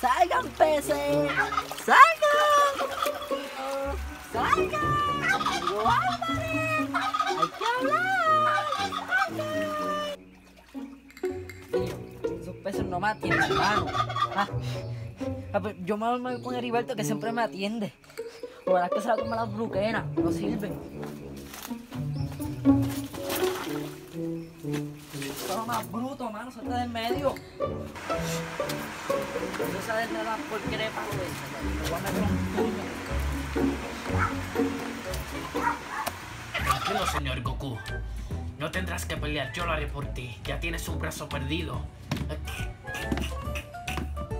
¡Salgan, peces! ¡Salgan! ¡Salgan! ¡Álvarez! ¡Hay que hablar! ¡Salgan! Esos peces no me atienden, hermano. Ah, ah, pues yo me voy con Heriberto que siempre me atiende. Ojalá que se la coma las bruquenas, no sirve. Más bruto, mano, salte del medio. No sabes porquería de palo esa, te voy a meter un puño. Tranquilo, señor Goku. No tendrás que pelear, yo lo haré por ti. Ya tienes un brazo perdido.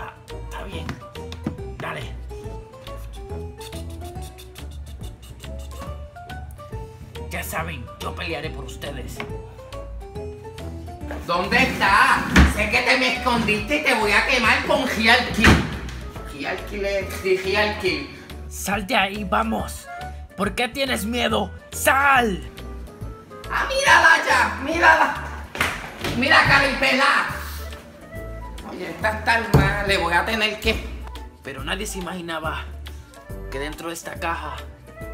Ah, está bien. Dale. Ya saben, yo pelearé por ustedes. ¿Dónde está? Sé que te me escondiste y te voy a quemar con. Real Kill es de Real Kill. Sal de ahí, vamos. ¿Por qué tienes miedo? ¡Sal! ¡Ah, mírala ya! ¡Mírala! ¡Mira, Caripela! Oye, esta está mal, le voy a tener que... Pero nadie se imaginaba que dentro de esta caja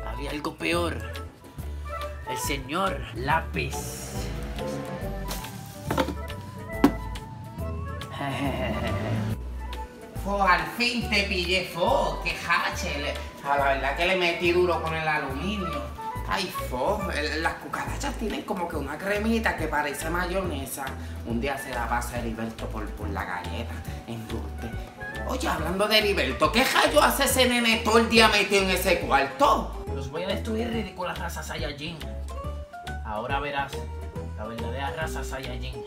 había algo peor. El señor lápiz. Fo, al fin te pillé, Fo, qué hache. A la verdad que le metí duro con el aluminio. Ay, Fo, las cucarachas tienen como que una cremita que parece mayonesa. Un día se la pasa Heriberto por, por la galleta, embuste. Oye, hablando de Heriberto, ¿qué rayo hace ese nene todo el día metido en ese cuarto? Los voy a destruir, ridícula raza Saiyajin. Ahora verás la verdadera raza Saiyajin.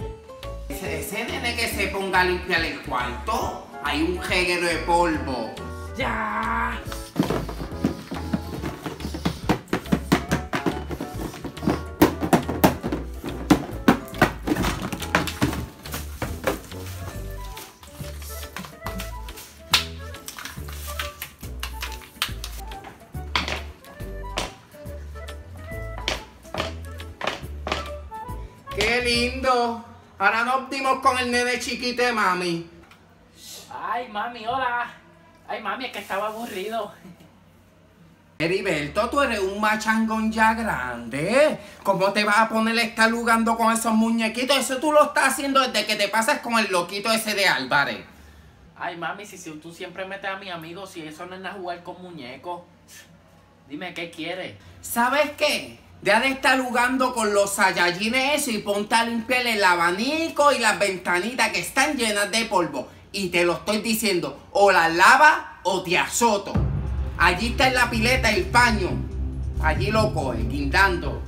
Ese, ese nene que se ponga a limpiar el cuarto, hay un jeguero de polvo. ¡Ya! ¡Qué lindo! Ahora nos dimos con el nene chiquito de mami. Ay, mami, hola. Ay, mami, es que estaba aburrido. Heriberto, tú eres un machangón ya grande. ¿Cómo te vas a poner a estar jugando con esos muñequitos? Eso tú lo estás haciendo desde que te pasas con el loquito ese de Álvarez. Ay, mami, si, si tú siempre metes a mi amigo, si eso no es nada jugar con muñecos. Dime, ¿qué quieres? ¿Sabes qué? Deja de estar jugando con los Saiyajines eso y ponte a limpiar el abanico y las ventanitas que están llenas de polvo. Y te lo estoy diciendo, o las lava o te azoto. Allí está en la pileta el paño. Allí lo coge, guindando.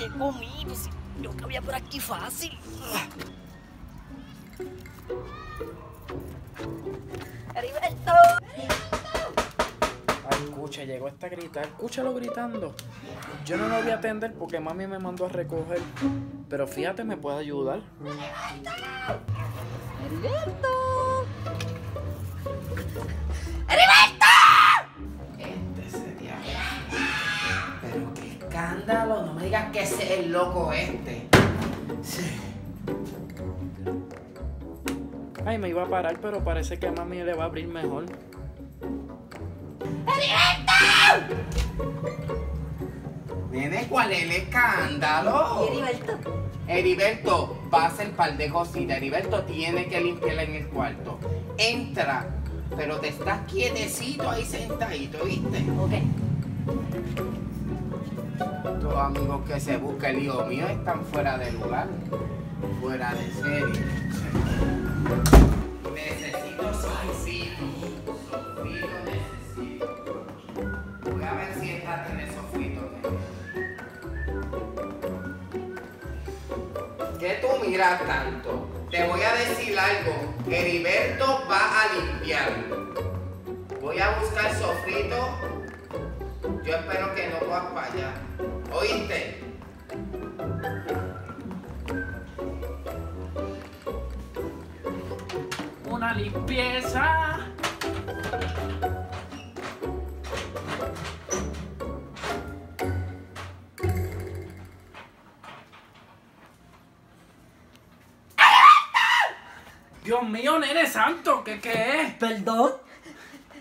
¿qué comí? Yo cabía por aquí fácil. Llegó esta a gritar. Escúchalo gritando. Yo no lo voy a atender porque mami me mandó a recoger. Pero fíjate, me puede ayudar. ¡Heriberto! Este sería. Pero qué escándalo. No me digas que ese es el loco este. Sí. Ay, me iba a parar, pero parece que a mami le va a abrir mejor. Nene, ¿cuál es el escándalo? ¿Y Heriberto? Heriberto, va a hacer par de cositas. Heriberto tiene que limpiarla en el cuarto. Entra, pero te estás quietecito ahí sentadito, ¿viste? Ok. Tus amigos que se busca el hijo mío están fuera de lugar. Fuera de serie. Necesito sofrito. ¿Qué tú miras tanto? Te voy a decir algo. Heriberto va a limpiar. Voy a buscar sofrito. Yo espero que no vas para allá. ¿Oíste? Una limpieza. Dios mío, nene santo, ¿qué, qué es? Perdón.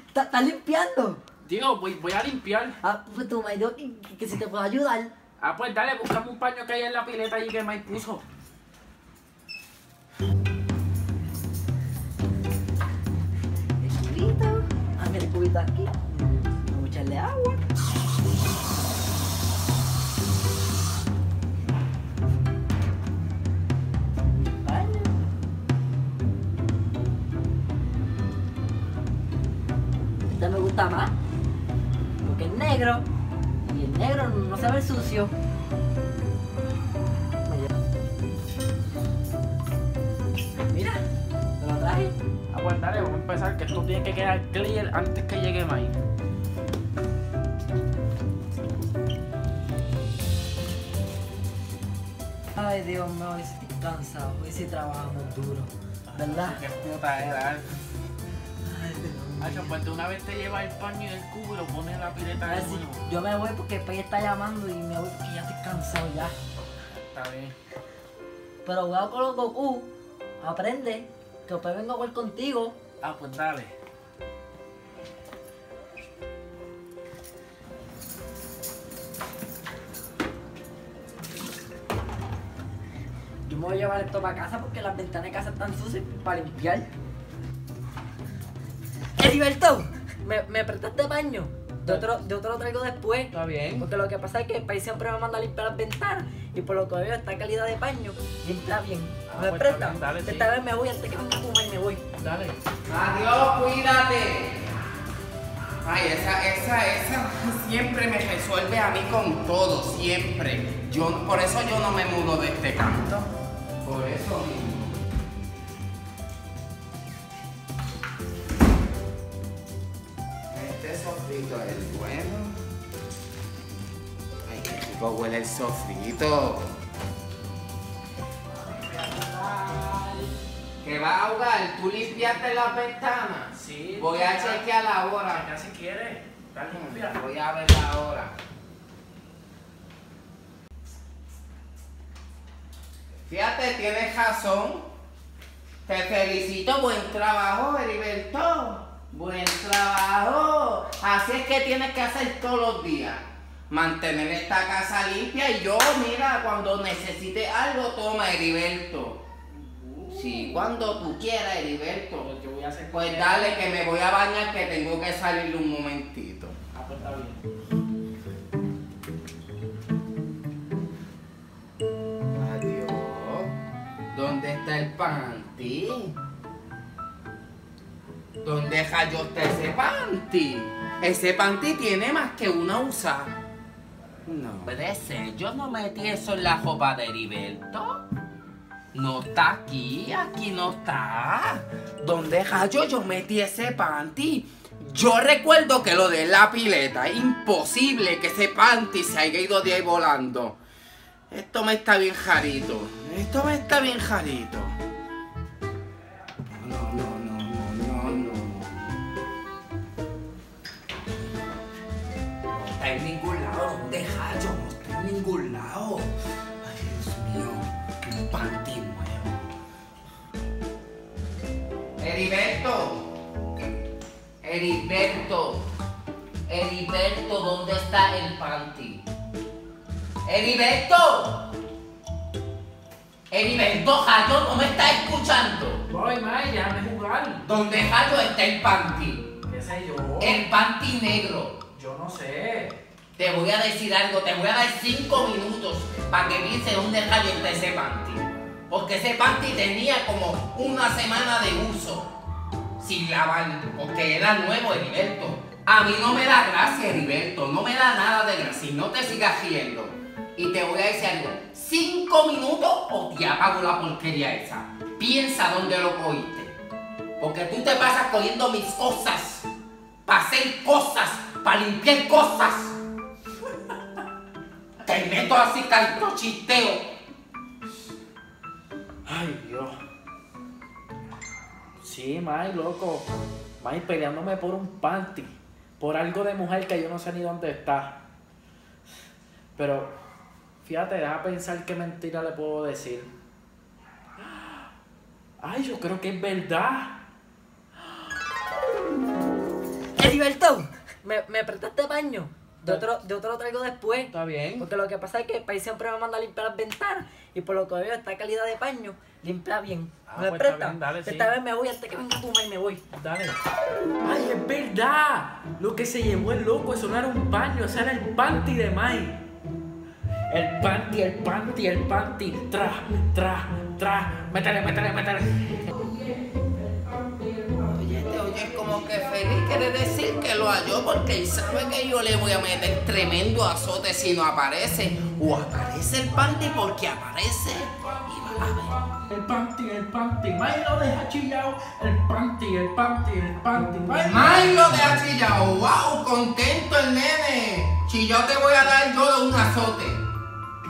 ¿Estás limpiando? Dios, voy, voy a limpiar. Ah, pues tu marido que, que, que si te puedo ayudar. Ah, pues dale, buscame un paño que hay en la pileta allí que Mike puso. El cubito. Ah, mira el cubito aquí. Porque es negro. Y el negro no se ve sucio. Mira, te lo traje. Dale, vamos a empezar, que esto tiene que quedar clear antes que llegue Mike. Ay, Dios mío, hoy estoy cansado. Hoy sí trabajamos duro. ¿Verdad? Qué puta era. Hacho, pues de una vez te lleva el paño y el cubo y lo pones en la pileta de nuevo. yo me voy porque el país está llamando y me voy porque ya estoy cansado ya. Está bien. Pero voy con los Goku. Aprende. Que después vengo a jugar contigo. Ah, pues dale. Yo me voy a llevar esto para casa porque las ventanas de casa están sucias para limpiar. Heriberto, ¿me, me prestaste baño? Yo te, lo, yo te lo traigo después. Está bien. Porque lo que pasa es que el país siempre me manda a limpiar las ventanas y por lo que veo esta calidad de baño limpia bien. Ah, ¿Me pues prestas? está bien, dale, sí. Esta vez me voy antes que venga a fumar y me voy. Dale. Adiós, cuídate. Ay, esa, esa, esa siempre me resuelve a mí con todo, siempre. Yo, por eso yo no me mudo de este canto. Por eso huele el sofrito. ¿Qué va a ahogar? ¿Tú limpiaste las ventanas? Sí. Voy a chequear la hora. Chequea si quieres. Está limpia. Voy a ver la hora. Fíjate, tienes razón. Te felicito, buen trabajo, Heriberto. Buen trabajo. Así es que tienes que hacer todos los días. Mantener esta casa limpia y yo, mira, cuando necesite algo, toma, Heriberto. Sí, cuando tú quieras, Heriberto. Pues yo voy a hacer. Pues dale que me voy a bañar que tengo que salir un momentito. Ah, pues está bien. Adiós. ¿Dónde está el panty? ¿Dónde está ese panty? Ese panty tiene más que una usa. No puede ser, yo no metí eso en la ropa de Heriberto. No está aquí, aquí no está. ¿Dónde rayos yo metí ese panty? Yo recuerdo que lo de la pileta, es imposible que ese panty se haya ido de ahí volando. Esto me está bien jarito. Esto me está bien jarito. No, no, no, no, no, no. No está en ningún lado. ¿Dónde hallo? No está en ningún lado. Ay, Dios mío. Un panty nuevo. Heriberto. Heriberto. Heriberto, ¿dónde está el panty? ¡Heriberto! ¡Heriberto, Jayo, no me está escuchando! Voy, Mike, déjame jugar. ¿Dónde Jayo está el panty? ¿Qué sé yo? El panty negro. Yo no sé. Te voy a decir algo, te voy a dar cinco minutos para que pienses dónde está ese panty. Porque ese panty tenía como una semana de uso sin lavar, porque era nuevo, Heriberto. A mí no me da gracia, Heriberto, no me da nada de gracia. y No te sigas riendo. Y te voy a decir algo, cinco minutos o te apago la porquería esa. Piensa dónde lo cogiste. Porque tú te pasas cogiendo mis cosas, para hacer cosas, para limpiar cosas. Te meto así tanto chisteo. Ay, Dios. Sí, Mike, loco. Mike peleándome por un panty. Por algo de mujer que yo no sé ni dónde está. Pero, fíjate, deja pensar qué mentira le puedo decir. Ay, yo creo que es verdad. Heriberto, ¿me, me prestaste baño? De otro, de otro lo traigo después. Está bien. Porque lo que pasa es que el país siempre me manda a limpiar las ventanas. Y por lo que veo, esta calidad de paño limpia bien. Ah, ¿Me pues está prestas? bien, dale, sí. Esta vez me voy antes que venga tu y me voy. Dale. Ay, es verdad. Lo que se llevó el loco, eso no era un baño, eso era el panty de Mike. El panty, el panty, el panty. Tra, tra, tra. Métele, métele, métele. Oyes como que feliz quiere decir que lo halló porque él sabe que yo le voy a meter tremendo azote si no aparece. O aparece el panty porque aparece. Y va a ver. El panty, el panty. Mike lo deja chillado. El panty, el panty, el panty. Mike. Milo de achillao, wow, contento el nene. Chillao te voy a dar yo de un azote.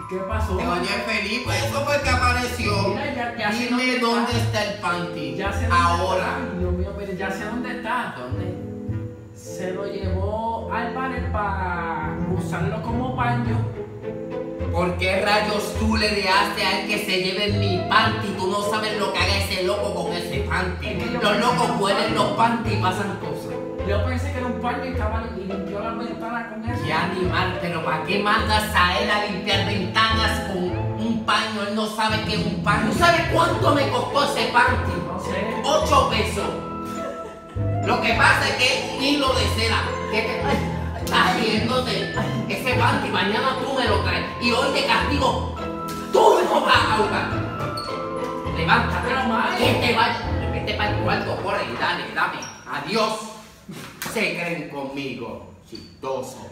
¿Qué pasó? Te oyes feliz, pues eso fue que apareció. Mira, ya- ya sé Dime dónde dónde está. el panty. Ya sé Ahora. está. Dios mío, pero ya sé dónde está. ¿Dónde? Se lo llevó al panel para usarlo como paño. ¿Por qué rayos tú le dejaste a él que se lleve mi panty? Tú no sabes lo que haga ese loco con ese panty. Es que yo Los locos huelen los panty y pasan cosas. Yo pensé que era un paño y estaba y limpió la ventana con eso. Qué animal, pero ¿para qué mandas a él a limpiar ventanas con un paño? Él no sabe qué es un paño. ¿Tú sabes cuánto me costó ese panty? No sé. 8 pesos. Lo que pasa es que es un hilo de seda. Que te estás riéndote. Ese panty mañana tú me lo traes. Y hoy te castigo. Tú no vas a ahogar. Levántate. Que te vayas. Vete para el cuarto, corre y dale, dame. Adiós. Se creen conmigo. Chistoso.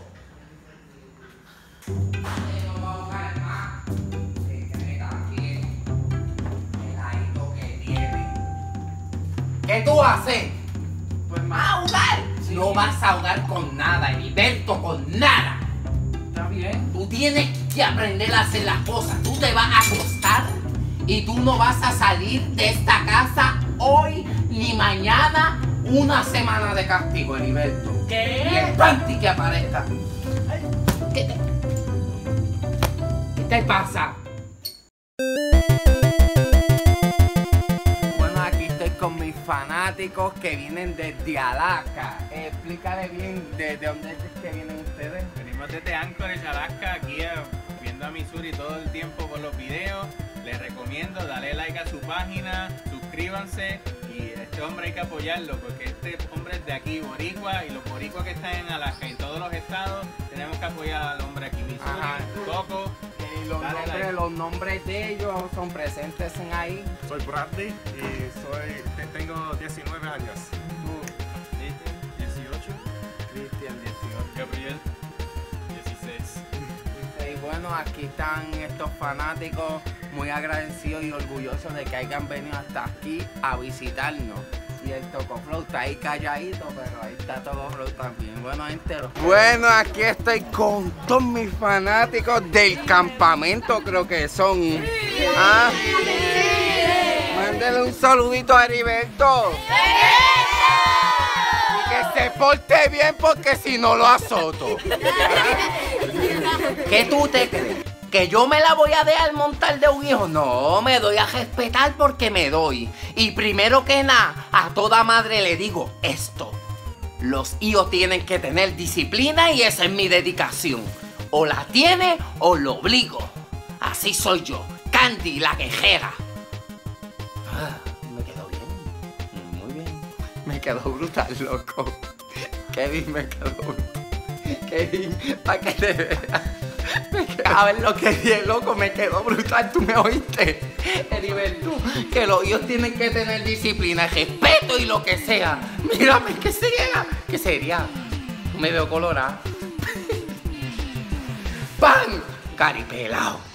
¿Qué tú haces? Pues ¿Vas a ahogar? No vas a ahogar con nada, Heriberto, con nada. está bien. Tú tienes que aprender a hacer las cosas. Tú te vas a acostar y tú no vas a salir de esta casa hoy ni mañana. Una semana de castigo, Heriberto. Y el ¿Qué? panty que aparezca. ¿Qué te, ¿Qué te pasa? Bueno, aquí estoy con mis fanáticos que vienen desde Alaska. Explícale bien de, de dónde es que vienen ustedes. Venimos desde Anchorage, Alaska, aquí eh, viendo a Missouri todo el tiempo por los videos. Les recomiendo darle like a su página, suscríbanse y este hombre hay que apoyarlo porque este hombre es de aquí, boricua, y los boricuas que están en Alaska y en todos los estados tenemos que apoyar al hombre aquí, Ajá. Coco. Y los, Dale nombres, los nombres de ellos son presentes en ahí. Soy Bradley y soy, te- tengo 19 años. Aquí están estos fanáticos muy agradecidos y orgullosos de que hayan venido hasta aquí a visitarnos. Y el Tocoflow está ahí calladito, pero ahí está Tocoflow también. Bueno, entero. Bueno, aquí estoy con todos mis fanáticos del campamento, creo que son. ¿Ah? Mándele un saludito a Heriberto. Que se porte bien porque si no lo azoto. ¿Qué tú te crees? ¿Que yo me la voy a dejar montar de un hijo? No, me doy a respetar porque me doy. Y primero que nada, a toda madre le digo esto. Los hijos tienen que tener disciplina y esa es mi dedicación. O la tiene o lo obligo. Así soy yo, Candy la quejera. Quedó brutal, loco. Kevin me quedó. Kevin, para que te veas. A ver lo que dije, loco, me quedó brutal. Tú me oíste, Heriberto. Que los hijos tienen que tener disciplina, respeto y lo que sea. Mírame, ¿qué sería? ¿Qué sería? Me veo colorado. ¡Pan! Caripelao.